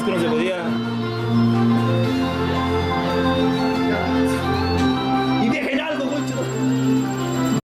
es que se